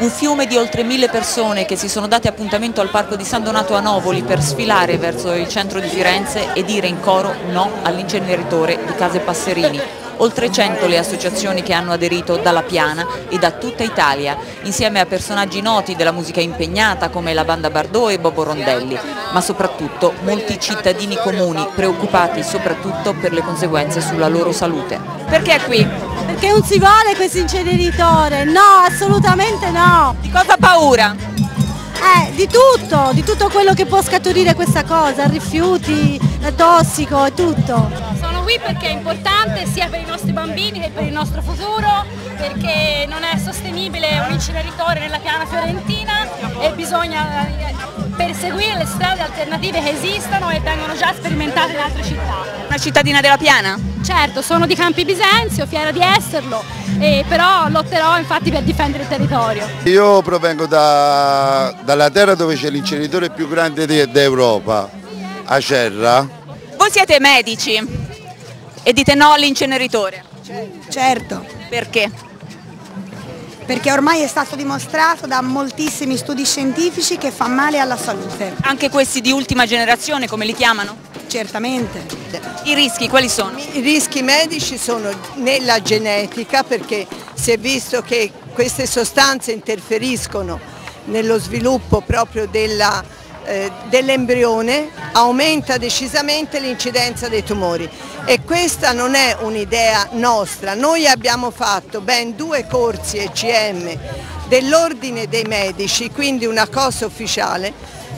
Un fiume di oltre mille persone che si sono date appuntamento al Parco di San Donato a Novoli per sfilare verso il centro di Firenze e dire in coro no all'inceneritore di Case Passerini. Oltre 100 le associazioni che hanno aderito dalla Piana e da tutta Italia, insieme a personaggi noti della musica impegnata come la banda Bardot e Bobo Rondelli, ma soprattutto molti cittadini comuni preoccupati soprattutto per le conseguenze sulla loro salute. Perché qui? Perché non si vuole questo inceneritore, no, assolutamente no. Di cosa ha paura? Eh, di tutto, di tutto quello che può scaturire questa cosa, rifiuti, tossico e tutto. Sono qui perché è importante sia per i nostri bambini che per il nostro futuro, perché non è sostenibile un inceneritore nella piana fiorentina e bisogna eh, perseguire le strade alternative che esistono e vengono già sperimentate in altre città. Una cittadina della Piana? Certo, sono di Campi Bisenzio, fiera di esserlo, però lotterò infatti per difendere il territorio. Io provengo da, dalla terra dove c'è l'inceneritore più grande d'Europa, Acerra. Voi siete medici e dite no all'inceneritore? Certo, Perché? Perché ormai è stato dimostrato da moltissimi studi scientifici che fa male alla salute, Anche questi di ultima generazione come li chiamano? certamente. I rischi quali sono? I rischi medici sono nella genetica perché si è visto che queste sostanze interferiscono nello sviluppo proprio della, dell'embrione, aumenta decisamente l'incidenza dei tumori. E questa non è un'idea nostra, noi abbiamo fatto ben due corsi ECM dell'ordine dei medici, quindi una cosa ufficiale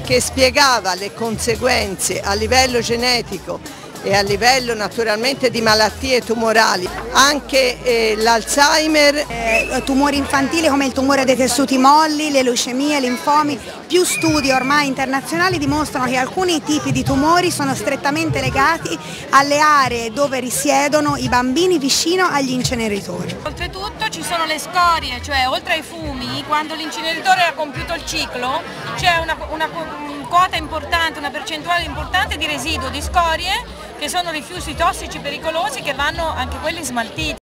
che spiegava le conseguenze a livello genetico e a livello naturalmente di malattie tumorali, anche eh, l'Alzheimer Eh, tumori infantili come il tumore dei tessuti molli, le leucemie, linfomi, più studi ormai internazionali dimostrano che alcuni tipi di tumori sono strettamente legati alle aree dove risiedono i bambini vicino agli inceneritori. Oltretutto ci sono le scorie, cioè oltre ai fumi, quando l'inceneritore ha compiuto il ciclo c'è una, una quota importante, una percentuale importante di residuo, di scorie che sono rifiuti tossici pericolosi che vanno anche quelli smaltiti.